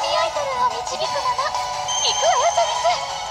神アイドルを導くもの行くわよテニス。